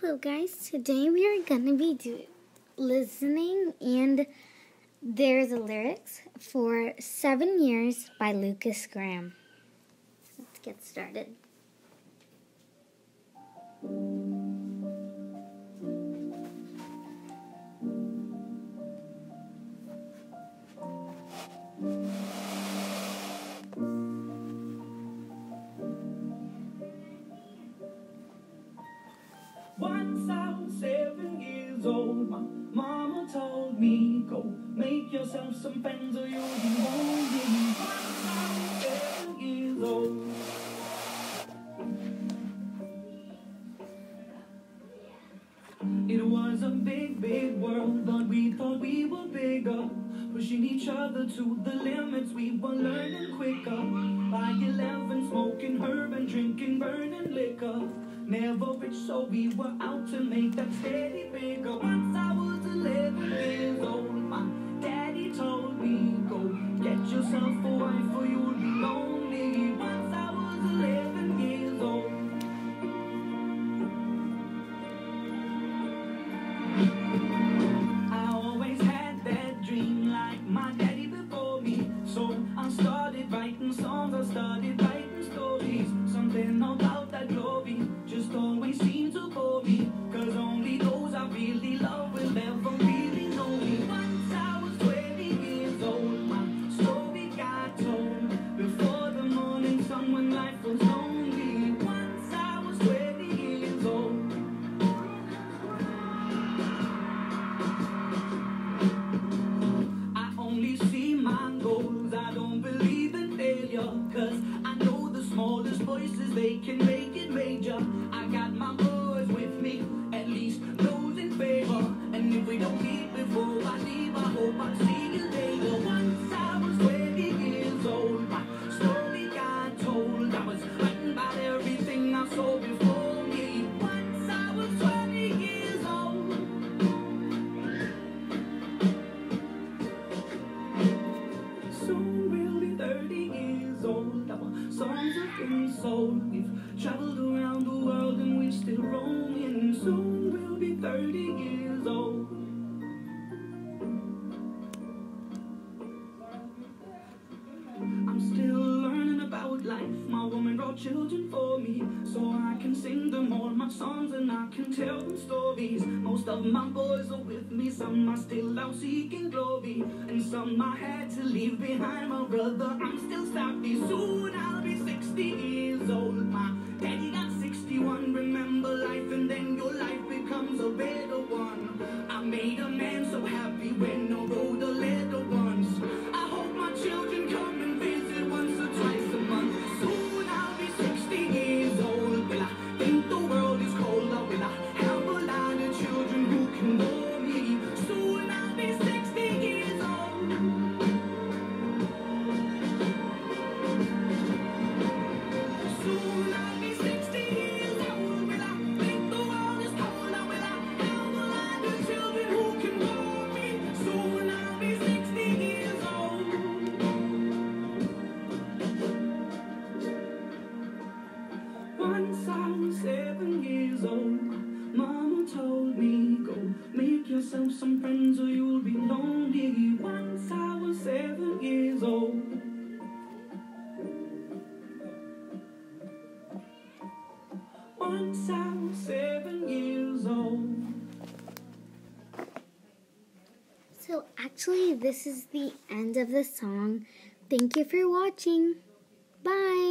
Hello guys, today we are going to be listening and there's the lyrics for Seven Years by Lukas Graham. Let's get started. Make yourself some friends or you'll be lonely. Years old. It was a big, big world, but we thought we were bigger. Pushing each other to the limits, we were learning quicker. By 11, smoking herb and drinking burning liquor. Never rich, so we were out to make that steady bigger. Can make it major. I got my boys with me, at least those in favor. And if we don't meet before I leave, I hope I see you later. Once I was 20 years old, my story got told. I was writing about everything I saw before me. Once I was 20 years old. Soon have. We've traveled Brought children for me, so I can sing them all my songs and I can tell them stories. Most of my boys are with me, some are still out seeking glory, and some I had to leave behind. My brother, I'm still happy. Soon I'll be 60 years old. My daddy got 61. Remember life, and then your life becomes a better one. I made a man so happy when I wrote yourself some friends or you'll be lonely. Once I was seven years old. Once I was seven years old. So actually this is the end of the song. Thank you for watching. Bye.